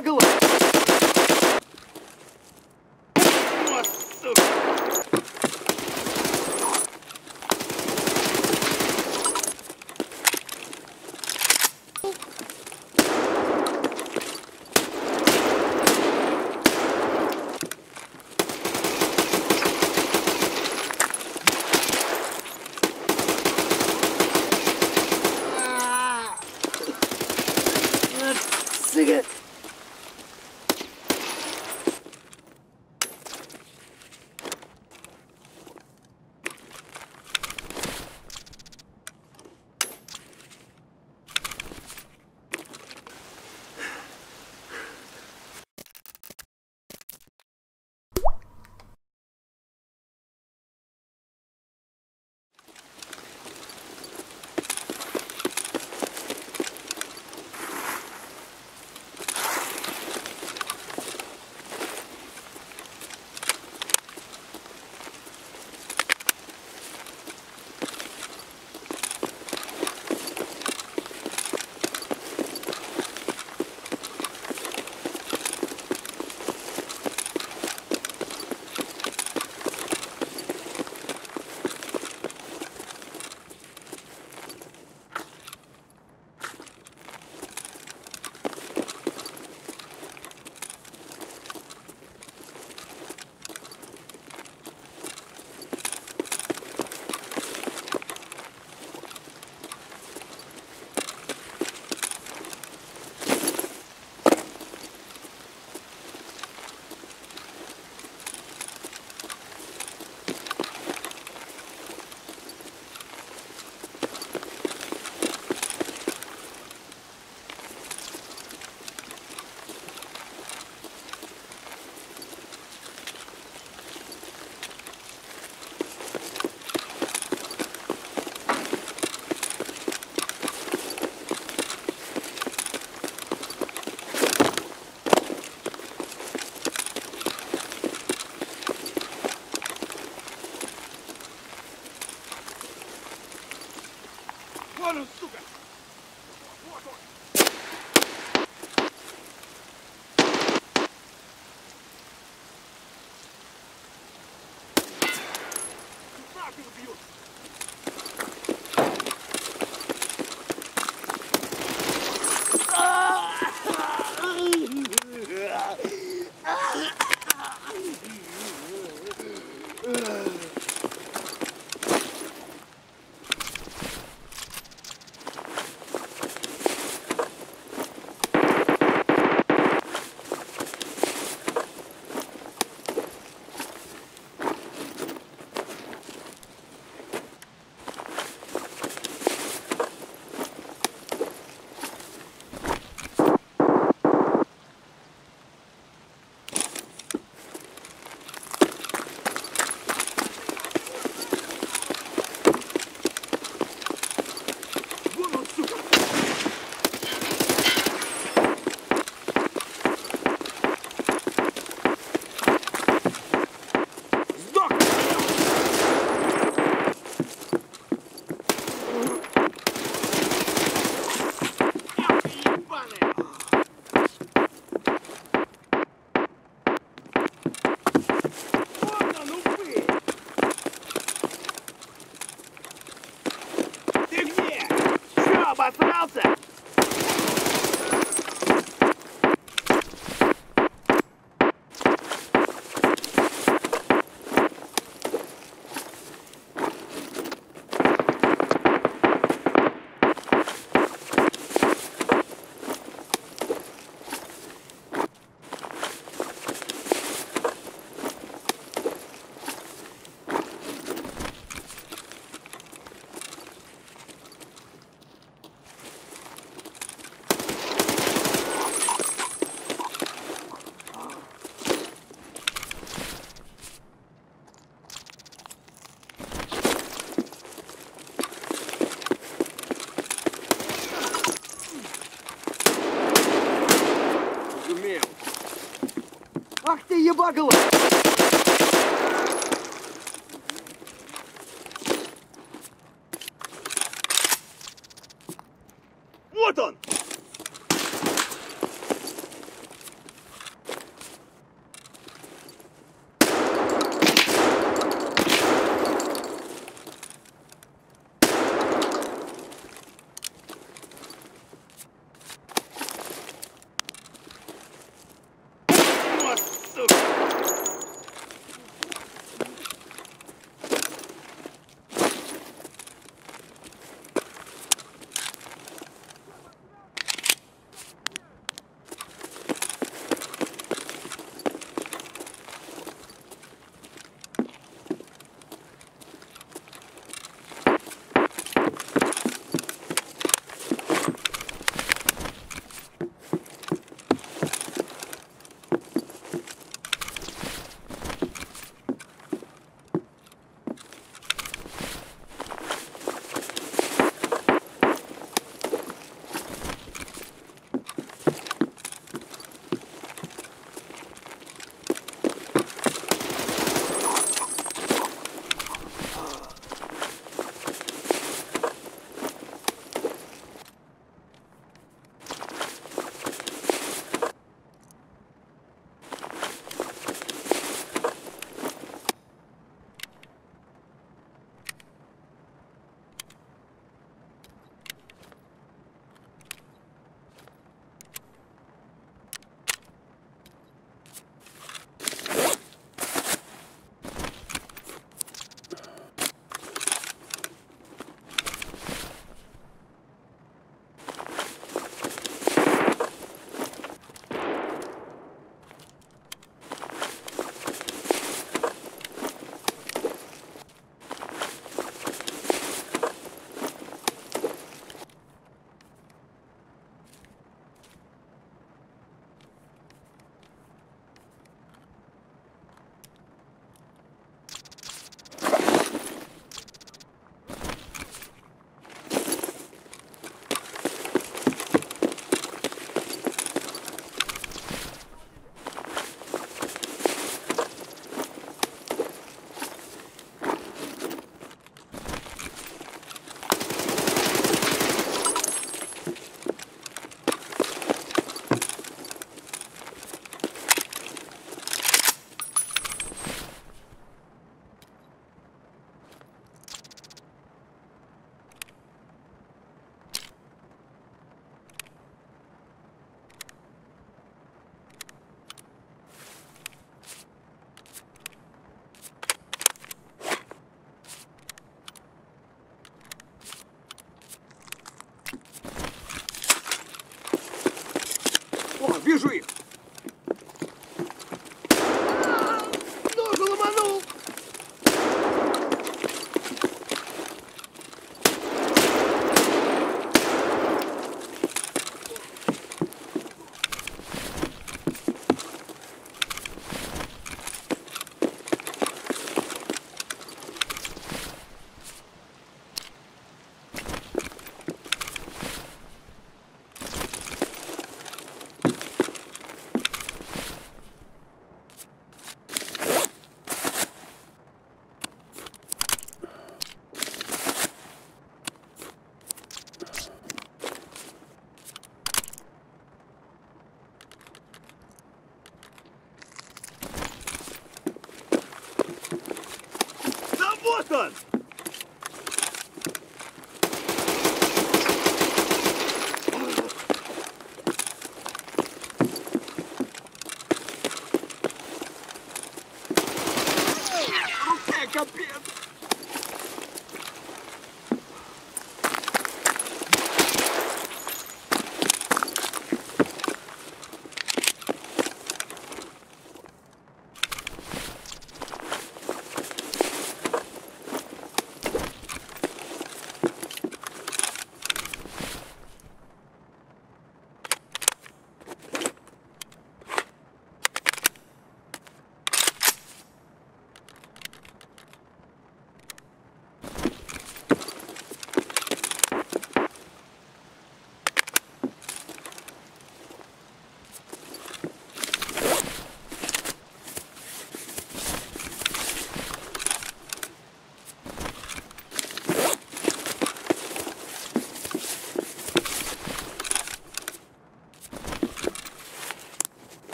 apocalypse. Morton!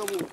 estamos